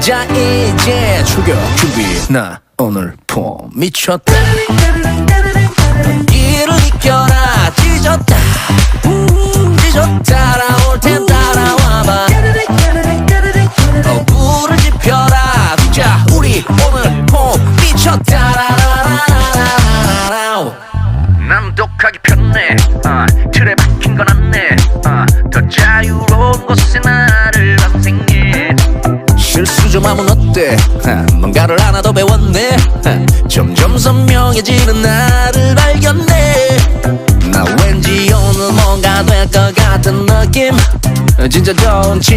자 이제 출격 준비. 나 오늘 폼 미쳤다. 이를 이겨라. 찢었다. 찢었다. 나올 텐 따라와봐. 어, 불을 지펴라. 자 우리 오늘 폼 미쳤다. 난 독하기 편해 아, 틀에 박힌 건 안내 아, 더 자유로운 곳 좀 하면 어때? 하, 뭔가를 하나 더 배웠네. 하, 점점 선명해지는 나를 발견해. 나 왠지 오늘 뭔가 될 것 같은 느낌. 진짜 좋은